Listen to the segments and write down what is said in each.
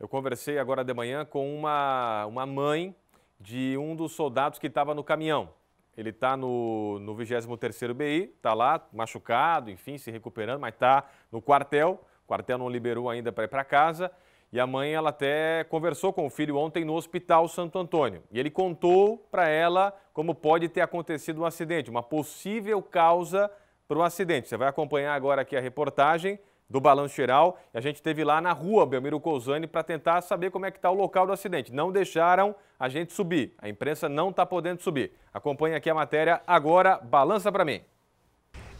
Eu conversei agora de manhã com uma, uma mãe de um dos soldados que estava no caminhão. Ele está no, no 23º BI, está lá machucado, enfim, se recuperando, mas está no quartel. O quartel não liberou ainda para ir para casa. E a mãe, ela até conversou com o filho ontem no Hospital Santo Antônio. E ele contou para ela como pode ter acontecido um acidente, uma possível causa para o acidente. Você vai acompanhar agora aqui a reportagem do Balanço Geral. A gente esteve lá na rua Belmiro Cousani para tentar saber como é que está o local do acidente. Não deixaram a gente subir. A imprensa não está podendo subir. Acompanhe aqui a matéria agora. Balança para mim.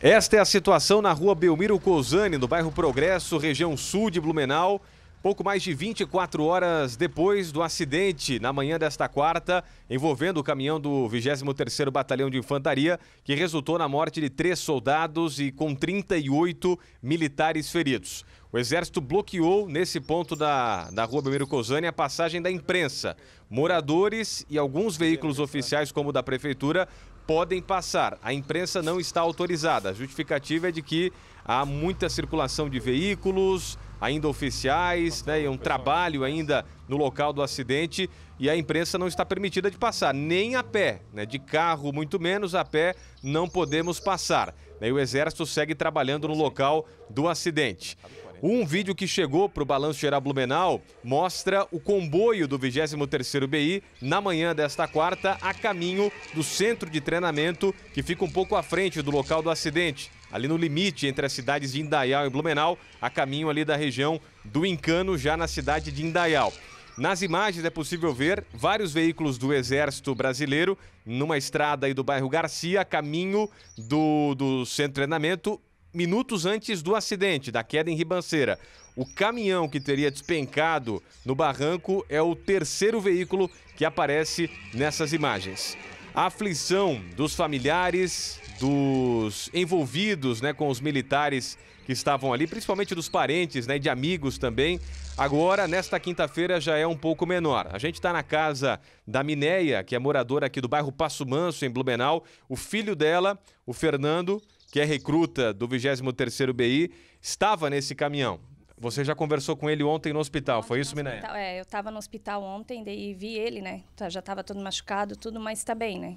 Esta é a situação na rua Belmiro Cousani, no bairro Progresso, região sul de Blumenau. Pouco mais de 24 horas depois do acidente, na manhã desta quarta, envolvendo o caminhão do 23º Batalhão de Infantaria, que resultou na morte de três soldados e com 38 militares feridos. O Exército bloqueou, nesse ponto da, da rua Belmiro Cosani, a passagem da imprensa. Moradores e alguns veículos oficiais, como o da Prefeitura, podem passar. A imprensa não está autorizada. A justificativa é de que há muita circulação de veículos, ainda oficiais, né, e um trabalho ainda no local do acidente e a imprensa não está permitida de passar, nem a pé, né, de carro muito menos, a pé não podemos passar. E o Exército segue trabalhando no local do acidente. Um vídeo que chegou para o Balanço Geral Blumenau mostra o comboio do 23º BI na manhã desta quarta a caminho do centro de treinamento que fica um pouco à frente do local do acidente ali no limite entre as cidades de Indaial e Blumenau, a caminho ali da região do Encano, já na cidade de Indaial. Nas imagens é possível ver vários veículos do Exército Brasileiro numa estrada aí do bairro Garcia, caminho do, do centro de treinamento, minutos antes do acidente, da queda em Ribanceira. O caminhão que teria despencado no barranco é o terceiro veículo que aparece nessas imagens. A aflição dos familiares, dos envolvidos né, com os militares que estavam ali, principalmente dos parentes né, de amigos também. Agora, nesta quinta-feira, já é um pouco menor. A gente está na casa da Mineia, que é moradora aqui do bairro Passo Manso, em Blumenau. O filho dela, o Fernando, que é recruta do 23º BI, estava nesse caminhão. Você já conversou com ele ontem no hospital, ontem foi isso, Mineia? É, eu estava no hospital ontem e vi ele, né? Tá, já estava todo machucado, tudo, mas está bem, né?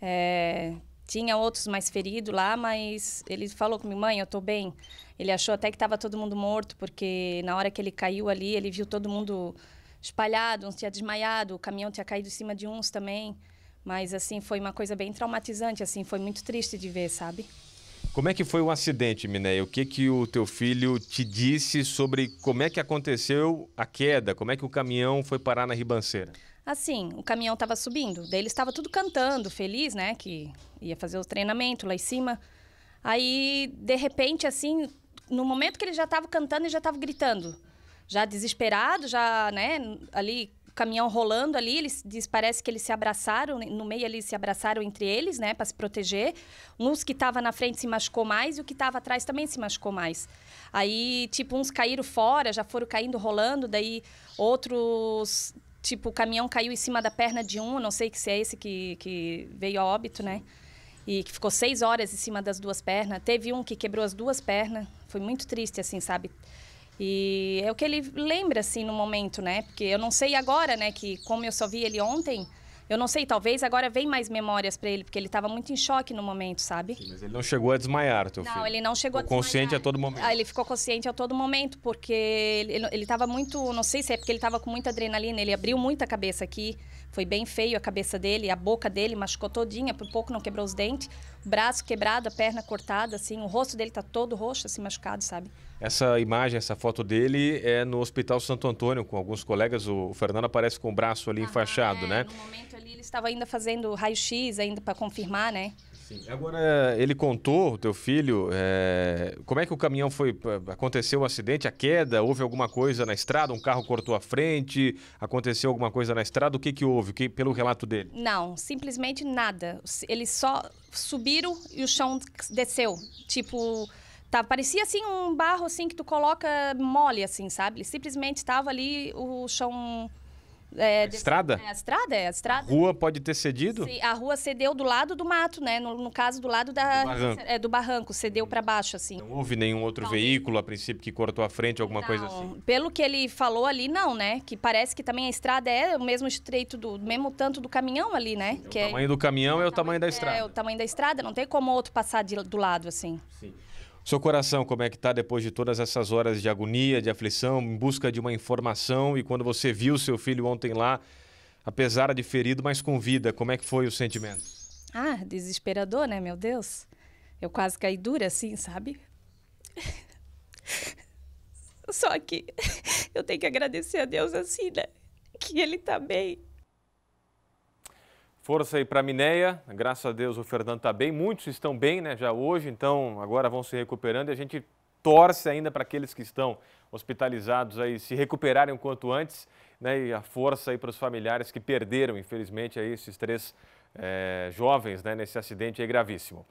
É, tinha outros mais feridos lá, mas ele falou comigo, mãe, eu tô bem. Ele achou até que estava todo mundo morto, porque na hora que ele caiu ali, ele viu todo mundo espalhado, uns tinha desmaiado, o caminhão tinha caído em cima de uns também. Mas, assim, foi uma coisa bem traumatizante, assim, foi muito triste de ver, sabe? Como é que foi o acidente, Minéia? O que que o teu filho te disse sobre como é que aconteceu a queda? Como é que o caminhão foi parar na ribanceira? Assim, o caminhão estava subindo, daí eles estavam tudo cantando, feliz, né, que ia fazer o treinamento lá em cima. Aí, de repente, assim, no momento que ele já estava cantando, ele já estava gritando. Já desesperado, já, né, ali, caminhão rolando ali, eles diz, parece que eles se abraçaram, no meio ali se abraçaram entre eles, né, para se proteger. Uns que estavam na frente se machucou mais e o que estava atrás também se machucou mais. Aí, tipo, uns caíram fora, já foram caindo, rolando, daí outros tipo, o caminhão caiu em cima da perna de um, não sei se é esse que, que veio a óbito, né? E que ficou seis horas em cima das duas pernas. Teve um que quebrou as duas pernas. Foi muito triste, assim, sabe? E é o que ele lembra, assim, no momento, né? Porque eu não sei agora, né? Que como eu só vi ele ontem, eu não sei, talvez agora vem mais memórias para ele, porque ele estava muito em choque no momento, sabe? Sim, mas ele não chegou a desmaiar, teu não, filho? Não, ele não chegou ficou a desmaiar. consciente a todo momento? Ah, ele ficou consciente a todo momento, porque ele estava muito, não sei se é porque ele estava com muita adrenalina, ele abriu muita cabeça aqui, foi bem feio a cabeça dele, a boca dele machucou todinha, por pouco não quebrou os dentes, o braço quebrado, a perna cortada, assim, o rosto dele tá todo roxo, assim, machucado, sabe? Essa imagem, essa foto dele é no Hospital Santo Antônio, com alguns colegas, o Fernando aparece com o braço ali ah, enfaixado, é, né? No momento ali ele estava ainda fazendo raio-x ainda para confirmar, né? Sim. Agora, ele contou, o teu filho, é... como é que o caminhão foi. Aconteceu o um acidente, a queda? Houve alguma coisa na estrada? Um carro cortou a frente? Aconteceu alguma coisa na estrada? O que, que houve, que, pelo relato dele? Não, simplesmente nada. Eles só subiram e o chão desceu. Tipo. Tá, parecia assim um barro assim que tu coloca mole assim, sabe? Ele simplesmente estava ali o chão É, desse, estrada? É, a estrada, é a estrada. A rua pode ter cedido? Sim, a rua cedeu do lado do mato, né? No, no caso, do lado da, do barranco, é, do barranco cedeu para baixo, assim. Não houve nenhum outro não. veículo, a princípio, que cortou a frente, alguma não, coisa assim? Pelo que ele falou ali, não, né? Que parece que também a estrada é o mesmo estreito, do mesmo tanto do caminhão ali, né? O que é tamanho do caminhão é o tamanho da estrada. É, o tamanho da estrada, não tem como outro passar de, do lado, assim. Sim. Seu coração, como é que está depois de todas essas horas de agonia, de aflição, em busca de uma informação e quando você viu seu filho ontem lá, apesar de ferido, mas com vida, como é que foi o sentimento? Ah, desesperador, né, meu Deus? Eu quase caí dura assim, sabe? Só que eu tenho que agradecer a Deus assim, né? Que ele tá bem. Força aí para a Mineia, graças a Deus o Fernando está bem, muitos estão bem né, já hoje, então agora vão se recuperando e a gente torce ainda para aqueles que estão hospitalizados aí se recuperarem o quanto antes né, e a força aí para os familiares que perderam, infelizmente, aí esses três é, jovens né, nesse acidente aí gravíssimo.